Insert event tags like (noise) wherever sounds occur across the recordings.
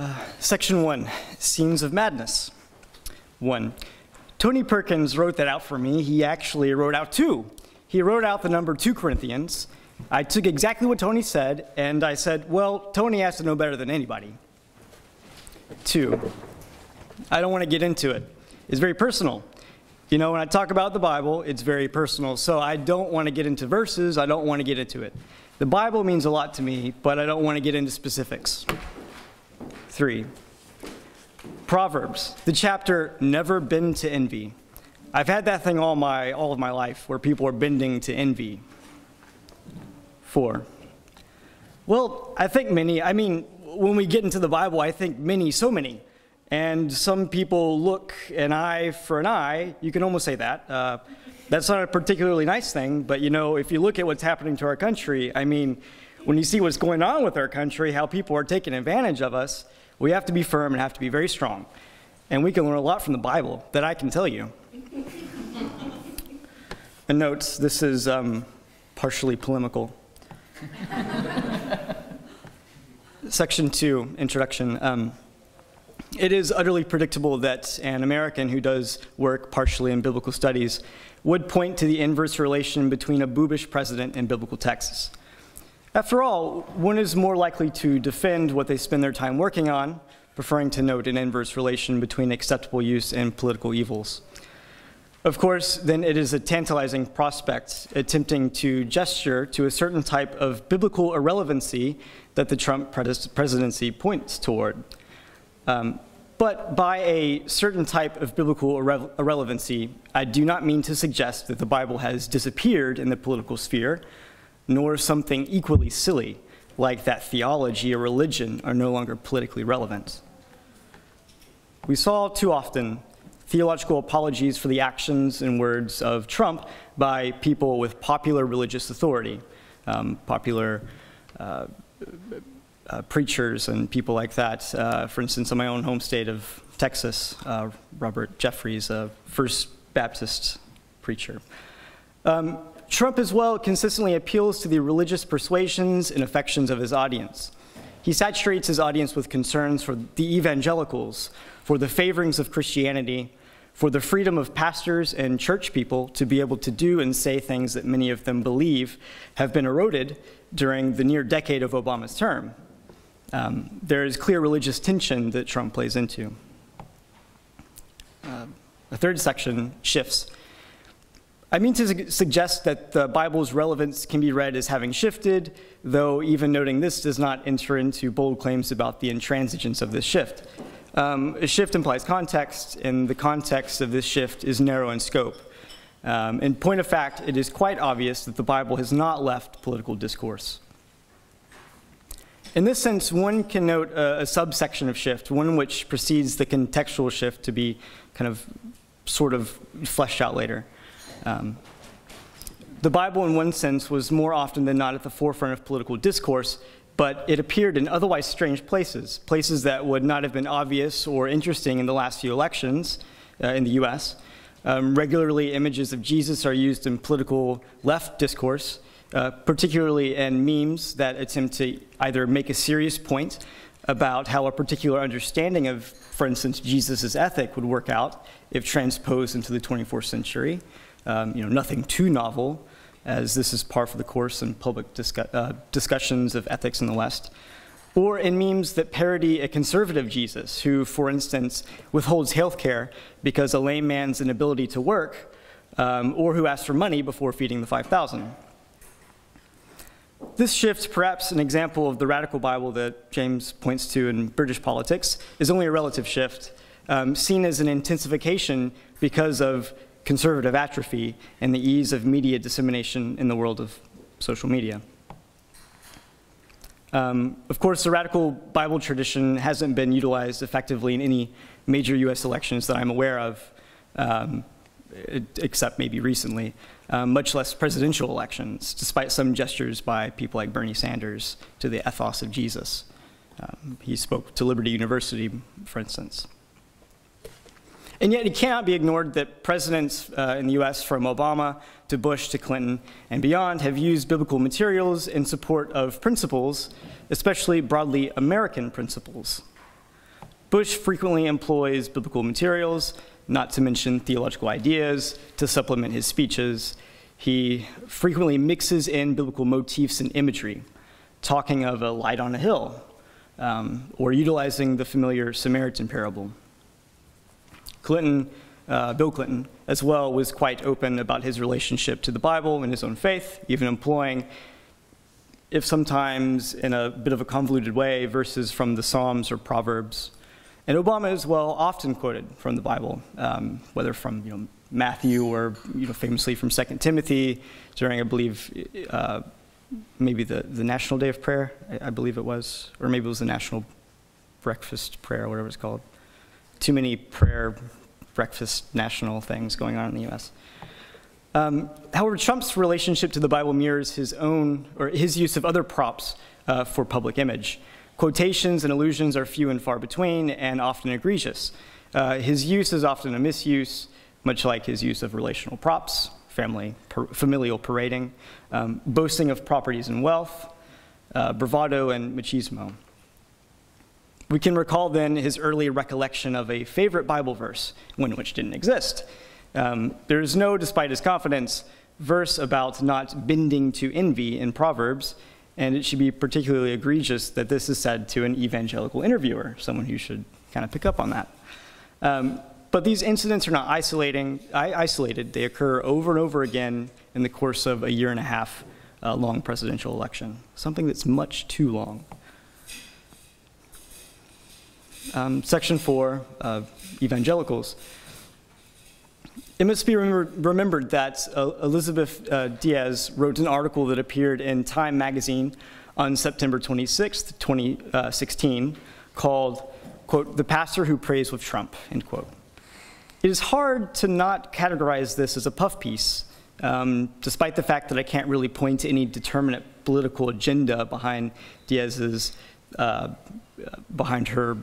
Uh, section 1 Scenes of Madness. 1. Tony Perkins wrote that out for me. He actually wrote out two. He wrote out the number 2 Corinthians. I took exactly what Tony said, and I said, well, Tony has to know better than anybody. 2. I don't want to get into it. It's very personal. You know, when I talk about the Bible, it's very personal. So I don't want to get into verses, I don't want to get into it. The Bible means a lot to me, but I don't want to get into specifics. 3. Proverbs, the chapter Never Bend to Envy. I've had that thing all, my, all of my life where people are bending to envy. 4. Well, I think many, I mean, when we get into the Bible, I think many, so many. And some people look an eye for an eye. You can almost say that. Uh, that's not a particularly nice thing, but you know, if you look at what's happening to our country, I mean, when you see what's going on with our country, how people are taking advantage of us, we have to be firm and have to be very strong. And we can learn a lot from the Bible that I can tell you. and notes, this is um, partially polemical. (laughs) Section 2, Introduction. Um, it is utterly predictable that an American who does work partially in biblical studies would point to the inverse relation between a boobish president and biblical texts. After all, one is more likely to defend what they spend their time working on, preferring to note an inverse relation between acceptable use and political evils. Of course, then it is a tantalizing prospect attempting to gesture to a certain type of biblical irrelevancy that the Trump presidency points toward. Um, but by a certain type of biblical irre- irrelevancy, I do not mean to suggest that the Bible has disappeared in the political sphere, nor something equally silly, like that theology or religion are no longer politically relevant. We saw too often theological apologies for the actions and words of Trump by people with popular religious authority, um, popular uh, uh, preachers and people like that. Uh, for instance, in my own home state of Texas, uh, Robert Jeffress, a First Baptist preacher. Um, Trump as well consistently appeals to the religious persuasions and affections of his audience. He saturates his audience with concerns for the evangelicals, for the favorings of Christianity, for the freedom of pastors and church people to be able to do and say things that many of them believe have been eroded during the near decade of Obama's term. Um, there is clear religious tension that Trump plays into. Uh, the third section shifts. I mean to su- suggest that the Bible's relevance can be read as having shifted, though even noting this does not enter into bold claims about the intransigence of this shift. Um, a shift implies context, and the context of this shift is narrow in scope. Um, in point of fact, it is quite obvious that the Bible has not left political discourse. In this sense, one can note a, a, subsection of shift, one which precedes the contextual shift to be kind of sort of fleshed out later. Um, the Bible, in one sense, was more often than not at the forefront of political discourse, but it appeared in otherwise strange places, places that would not have been obvious or interesting in the last few elections uh, in the US. Um, regularly, images of Jesus are used in political left discourse, uh, particularly in memes that attempt to either make a serious point about how a particular understanding of, for instance, Jesus' ethic would work out if transposed into the 24th century. Um, you know, nothing too novel, as this is par for the course in public discu- uh, discussions of ethics in the West. Or in memes that parody a conservative Jesus, who, for instance, withholds health care because a lame man's inability to work, um, or who asks for money before feeding the 5,000. This shift, perhaps an example of the radical Bible that James points to in British politics, is only a relative shift, um, seen as an intensification because of conservative atrophy and the ease of media dissemination in the world of social media. Um, of course, the radical Bible tradition hasn't been utilized effectively in any major US elections that I'm aware of, um, except maybe recently um, much less presidential elections, despite some gestures by people like Bernie Sanders to the ethos of Jesus. Um, he spoke to Liberty University, for instance. And yet, it cannot be ignored that presidents uh, in the US, from Obama to Bush to Clinton and beyond, have used biblical materials in support of principles, especially broadly American principles. Bush frequently employs biblical materials, not to mention theological ideas, to supplement his speeches. He frequently mixes in biblical motifs and imagery, talking of a light on a hill, um, or utilizing the familiar Samaritan parable. Clinton, uh, Bill Clinton, as well, was quite open about his relationship to the Bible and his own faith, even employing, if sometimes in a bit of a convoluted way, verses from the Psalms or Proverbs. And Obama, as well, often quoted from the Bible, um, whether from you know, Matthew or you know, famously from 2 Timothy during, I believe, uh, maybe the, the National Day of Prayer, I, I, believe it was, or maybe it was the National Breakfast Prayer, whatever it's called. Too many prayer, breakfast, national things going on in the U.S. Um, however, Trump's relationship to the Bible mirrors his own, or his use of other props uh, for public image. Quotations and allusions are few and far between and often egregious. Uh, his use is often a misuse, much like his use of relational props, family, per, familial parading, um, boasting of properties and wealth, uh, bravado, and machismo. We can recall then his early recollection of a favorite Bible verse, one which didn't exist. Um, there is no, despite his confidence, verse about not bending to envy in Proverbs, and it should be particularly egregious that this is said to an evangelical interviewer, someone who should kind of pick up on that. Um, but these incidents are not isolating, isolated. They occur over and over again in the course of a year and a half uh, long presidential election, something that's much too long. Um, section four, uh, evangelicals. It must be remembered that uh, Elizabeth uh, Diaz wrote an article that appeared in Time magazine on September 26, 2016, called, quote, The Pastor Who Prays with Trump, end quote. It is hard to not categorize this as a puff piece, um, despite the fact that I can't really point to any determinate political agenda behind Diaz's, uh, behind her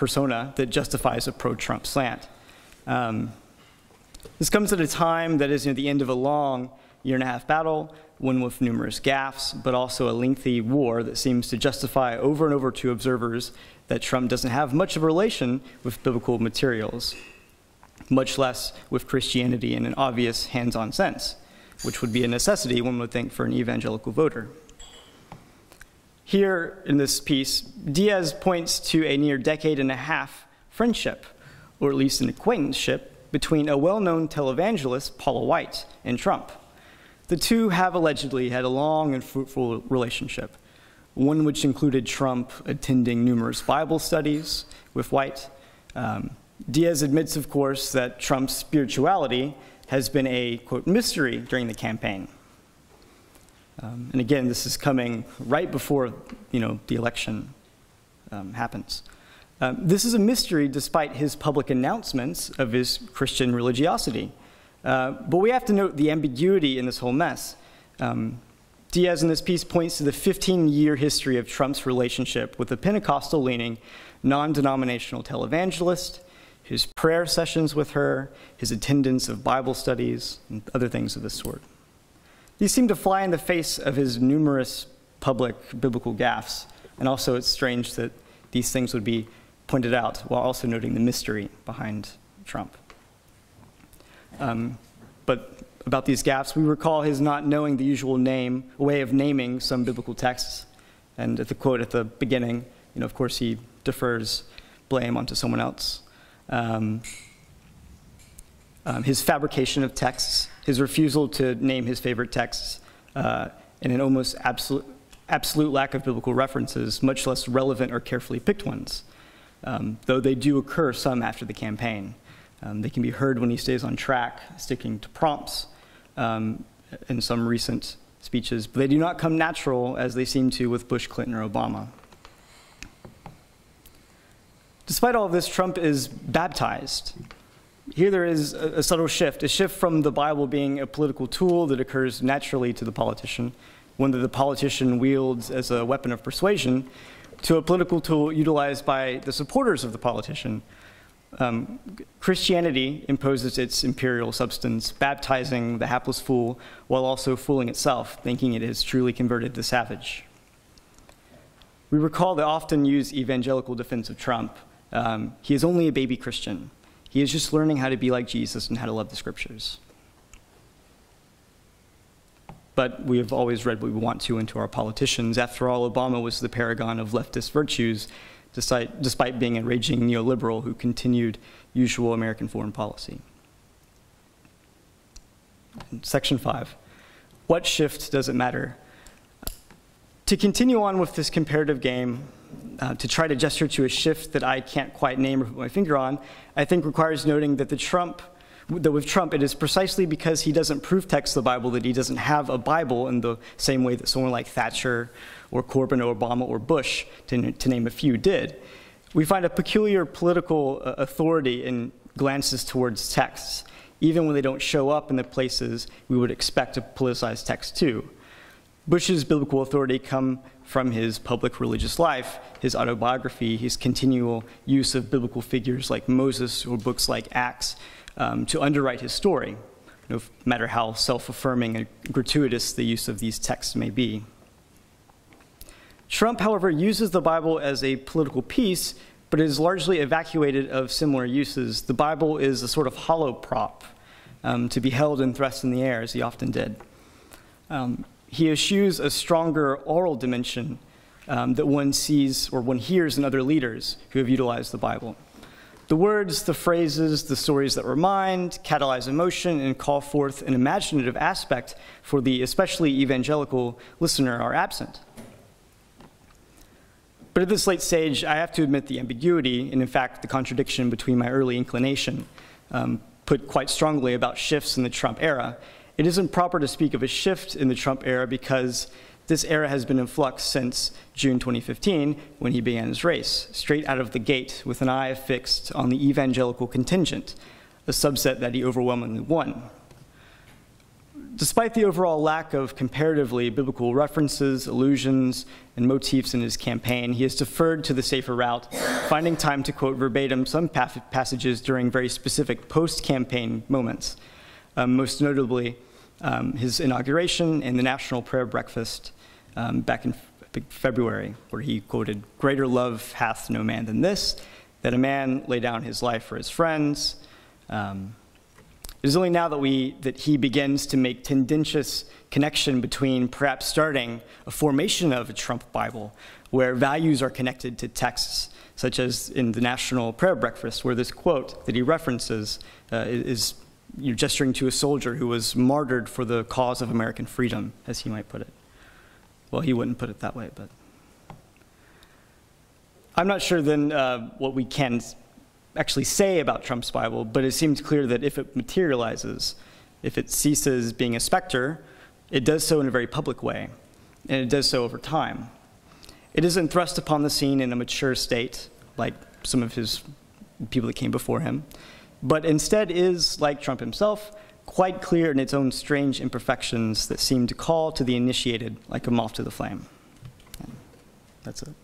persona that justifies a pro-Trump slant. Um, this comes at a time that is the end of a long year and a half battle, one with numerous gaffes, but also a lengthy war that seems to justify over and over to observers that Trump doesn't have much of a relation with biblical materials much less with Christianity in an obvious hands on sense, which would be a necessity, one would think, for an evangelical voter. Here in this piece, Diaz points to a near decade and a half friendship, or at least an acquaintanceship, between a well known televangelist, Paula White, and Trump. The two have allegedly had a long and fruitful relationship, one which included Trump attending numerous Bible studies with White, um, Diaz admits, of course, that Trump's spirituality has been a, quote, mystery during the campaign. Um, and again, this is coming right before, you know, the election um, happens. Um, this is a mystery despite his public announcements of his Christian religiosity. Uh, but we have to note the ambiguity in this whole mess. Um, Diaz in this piece points to the 15 year history of Trump's relationship with a Pentecostal leaning, non denominational televangelist his prayer sessions with her, his attendance of Bible studies, and other things of this sort. These seem to fly in the face of his numerous public biblical gaffes, and also it's strange that these things would be pointed out while also noting the mystery behind Trump. Um, but about these gaffes, we recall his not knowing the usual name, way of naming some biblical texts. And at the quote at the beginning, you know, of course, he defers blame onto someone else um, um, his fabrication of texts, his refusal to name his favorite texts, uh, and an almost absolute, absolute lack of biblical references, much less relevant or carefully picked ones, um, though they do occur some after the campaign. Um, they can be heard when he stays on track, sticking to prompts um, in some recent speeches, but they do not come natural as they seem to with Bush, Clinton, or Obama. Despite all of this, Trump is baptized. Here there is a, a subtle shift, a shift from the Bible being a political tool that occurs naturally to the politician, one that the politician wields as a weapon of persuasion, to a political tool utilized by the supporters of the politician. Um, Christianity imposes its imperial substance, baptizing the hapless fool while also fooling itself, thinking it has truly converted the savage. We recall the often used evangelical defense of Trump Um, he is only a baby Christian. He is just learning how to be like Jesus and how to love the scriptures. But we have always read what we want to into our politicians. After all, Obama was the paragon of leftist virtues, despite, being a raging neoliberal who continued usual American foreign policy. Section 5. What shift does it matter? To continue on with this comparative game, uh, to try to gesture to a shift that I can't quite name or put my finger on, I think requires noting that the Trump that with Trump, it is precisely because he doesn't proof text the Bible that he doesn't have a Bible in the same way that someone like Thatcher or Corbyn or Obama or Bush, to, to name a few, did. We find a peculiar political uh, authority in glances towards texts, even when they don't show up in the places we would expect a politicized text to. Bush's biblical authority come from his public religious life, his autobiography, his continual use of biblical figures like Moses or books like Acts um, to underwrite his story, no matter how self affirming and gratuitous the use of these texts may be. Trump, however, uses the Bible as a political piece, but is largely evacuated of similar uses. The Bible is a sort of hollow prop um, to be held and thrust in the air, as he often did. Um, he eschews a stronger oral dimension um, that one sees or one hears in other leaders who have utilized the Bible. The words, the phrases, the stories that remind, catalyze emotion, and call forth an imaginative aspect for the especially evangelical listener are absent. But at this late stage, I have to admit the ambiguity, and in fact, the contradiction between my early inclination, um, put quite strongly about shifts in the Trump era. It isn't proper to speak of a shift in the Trump era because this era has been in flux since June 2015 when he began his race, straight out of the gate with an eye fixed on the evangelical contingent, a subset that he overwhelmingly won. Despite the overall lack of comparatively biblical references, allusions, and motifs in his campaign, he has deferred to the safer route, finding time to quote verbatim some passages during very specific post campaign moments, um, most notably um, his inauguration and the National Prayer Breakfast um, back in February, where he quoted, Greater love hath no man than this, that a man lay down his life for his friends. Um, it is only now that, we, that he begins to make tendentious connection between perhaps starting a formation of a Trump Bible, where values are connected to texts, such as in the National Prayer Breakfast, where this quote that he references uh, is you know, gesturing to a soldier who was martyred for the cause of American freedom, as he might put it. Well, he wouldn't put it that way, but. I'm not sure then uh, what we can actually say about Trump's Bible, but it seems clear that if it materializes, if it ceases being a specter, it does so in a very public way, and it does so over time. It isn't thrust upon the scene in a mature state, like some of his people that came before him, but instead is, like Trump himself, quite clear in its own strange imperfections that seem to call to the initiated like a moth to the flame. And that's it.